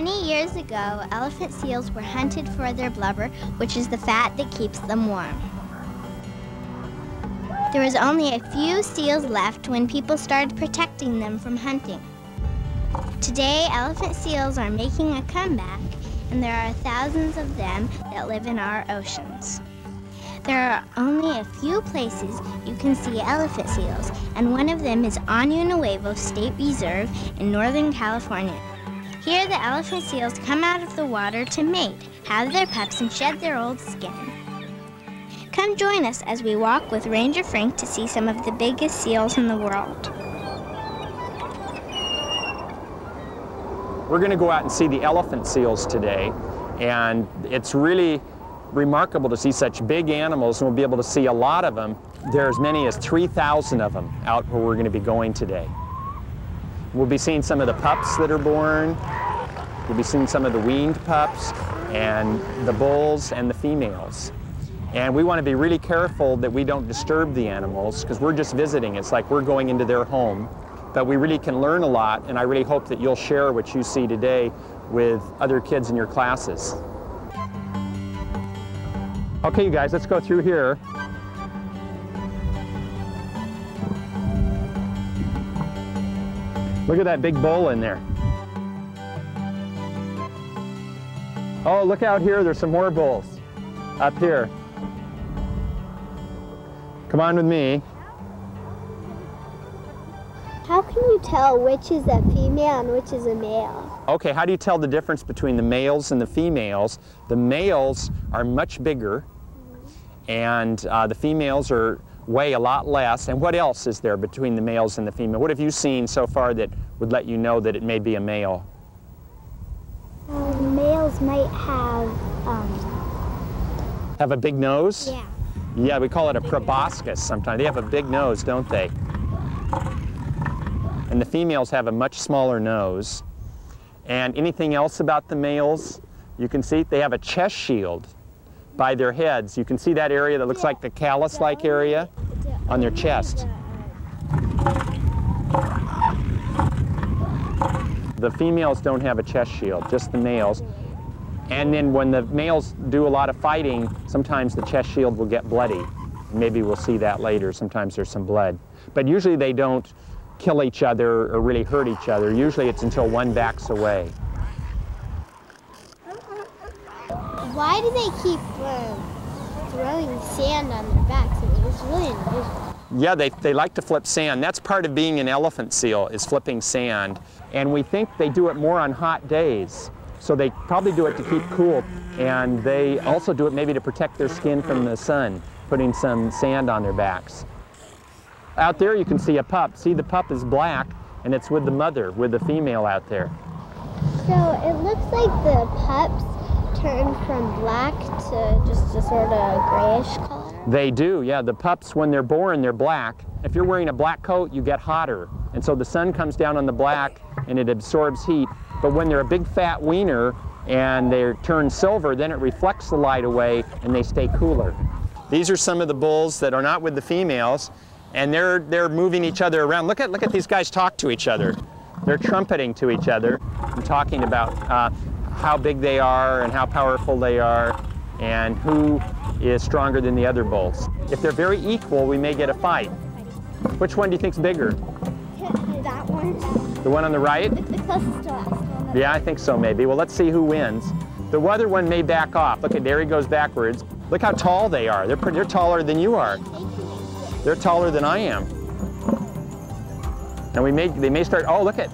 Many years ago, elephant seals were hunted for their blubber, which is the fat that keeps them warm. There was only a few seals left when people started protecting them from hunting. Today, elephant seals are making a comeback, and there are thousands of them that live in our oceans. There are only a few places you can see elephant seals, and one of them is Año Nuevo State Reserve in Northern California. Here, the elephant seals come out of the water to mate, have their pups, and shed their old skin. Come join us as we walk with Ranger Frank to see some of the biggest seals in the world. We're going to go out and see the elephant seals today, and it's really remarkable to see such big animals, and we'll be able to see a lot of them. There are as many as 3,000 of them out where we're going to be going today. We'll be seeing some of the pups that are born. We'll be seeing some of the weaned pups and the bulls and the females. And we want to be really careful that we don't disturb the animals because we're just visiting. It's like we're going into their home. But we really can learn a lot, and I really hope that you'll share what you see today with other kids in your classes. Okay, you guys, let's go through here. Look at that big bull in there. Oh, look out here, there's some more bulls up here. Come on with me. How can you tell which is a female and which is a male? Okay, how do you tell the difference between the males and the females? The males are much bigger and uh, the females are weigh a lot less. And what else is there between the males and the female? What have you seen so far that would let you know that it may be a male? Uh, males might have um... have a big nose. Yeah. Yeah, we call it a proboscis sometimes. They have a big nose, don't they? And the females have a much smaller nose. And anything else about the males? You can see they have a chest shield by their heads. You can see that area that looks like the callus-like area on their chest. The females don't have a chest shield, just the males. And then when the males do a lot of fighting, sometimes the chest shield will get bloody. Maybe we'll see that later. Sometimes there's some blood. But usually they don't kill each other or really hurt each other. Usually it's until one backs away. Why do they keep um, throwing sand on their backs? I mean, it's really unusual. Yeah, they, they like to flip sand. That's part of being an elephant seal, is flipping sand. And we think they do it more on hot days. So they probably do it to keep cool. And they also do it maybe to protect their skin from the sun, putting some sand on their backs. Out there you can see a pup. See, the pup is black, and it's with the mother, with the female out there. So it looks like the pups turn from black to just a sort of grayish color? They do, yeah. The pups, when they're born, they're black. If you're wearing a black coat, you get hotter. And so the sun comes down on the black and it absorbs heat. But when they're a big fat weaner and they turn silver, then it reflects the light away and they stay cooler. These are some of the bulls that are not with the females and they're, they're moving each other around. Look at, look at these guys talk to each other. They're trumpeting to each other and talking about uh, how big they are and how powerful they are and who is stronger than the other bulls. If they're very equal, we may get a fight. Which one do you think's bigger? That one. The one on the right? The closest to us. Yeah, I think so maybe. Well, let's see who wins. The other one may back off. Look at there he goes backwards. Look how tall they are. They're, pretty, they're taller than you are. They're taller than I am. And we may, they may start, oh, look at,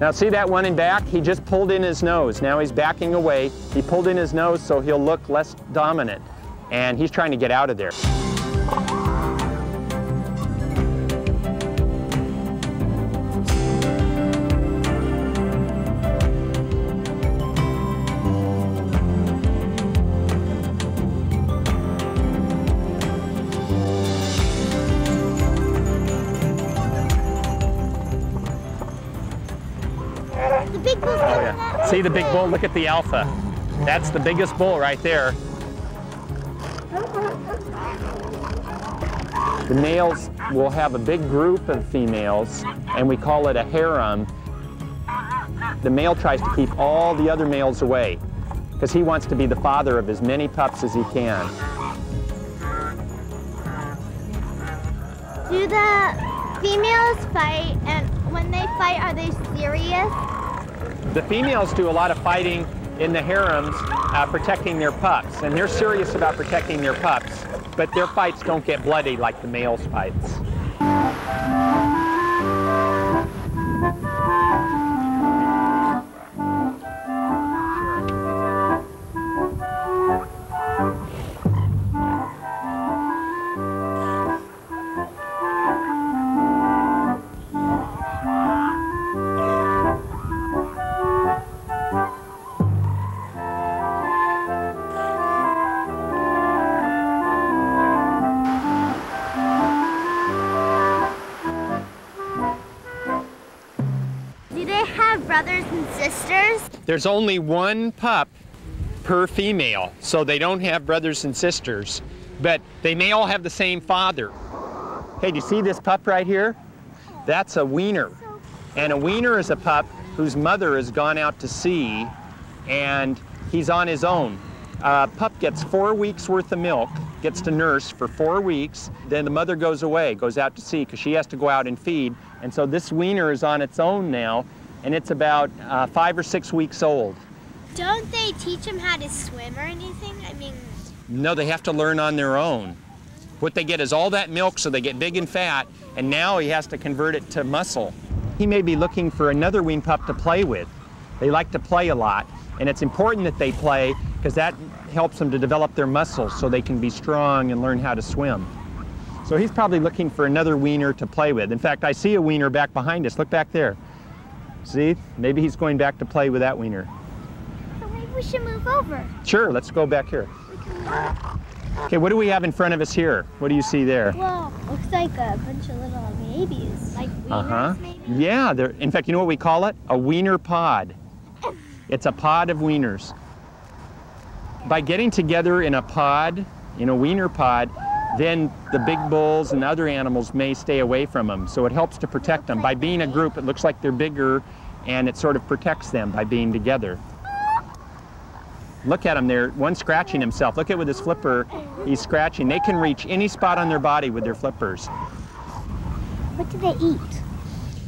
now see that one in back? He just pulled in his nose. Now he's backing away. He pulled in his nose so he'll look less dominant. And he's trying to get out of there. See the big bull? Look at the alpha. That's the biggest bull right there. The males will have a big group of females, and we call it a harem. the male tries to keep all the other males away because he wants to be the father of as many pups as he can. Do the females fight, and when they fight, are they serious? The females do a lot of fighting in the harems, uh, protecting their pups, and they're serious about protecting their pups, but their fights don't get bloody like the males' fights. Brothers and sisters? There's only one pup per female, so they don't have brothers and sisters, but they may all have the same father. Hey, do you see this pup right here? That's a weaner. And a weaner is a pup whose mother has gone out to sea and he's on his own. A pup gets four weeks worth of milk, gets to nurse for four weeks, then the mother goes away, goes out to sea because she has to go out and feed. And so this weaner is on its own now and it's about uh, five or six weeks old. Don't they teach them how to swim or anything? I mean, No, they have to learn on their own. What they get is all that milk so they get big and fat, and now he has to convert it to muscle. He may be looking for another wean pup to play with. They like to play a lot, and it's important that they play because that helps them to develop their muscles so they can be strong and learn how to swim. So he's probably looking for another weaner to play with. In fact, I see a weaner back behind us. Look back there. See? Maybe he's going back to play with that weaner. so maybe we should move over. Sure, let's go back here. Okay, what do we have in front of us here? What do you see there? Well, looks like a bunch of little babies, like weaners Uh-huh. maybe. Yeah, they're, in fact, you know what we call it? A weaner pod. It's a pod of weaners. By getting together in a pod, in a weaner pod, then the big bulls and other animals may stay away from them. So it helps to protect them. By being a group, it looks like they're bigger and it sort of protects them by being together. Look at him there, one scratching himself. Look at with his flipper, he's scratching. They can reach any spot on their body with their flippers. What do they eat?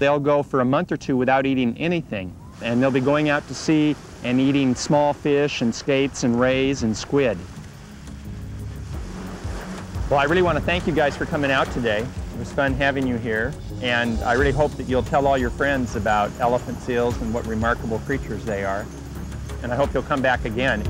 they'll go for a month or two without eating anything. And they'll be going out to sea and eating small fish and skates and rays and squid. Well, I really want to thank you guys for coming out today. It was fun having you here. And I really hope that you'll tell all your friends about elephant seals and what remarkable creatures they are. And I hope you'll come back again.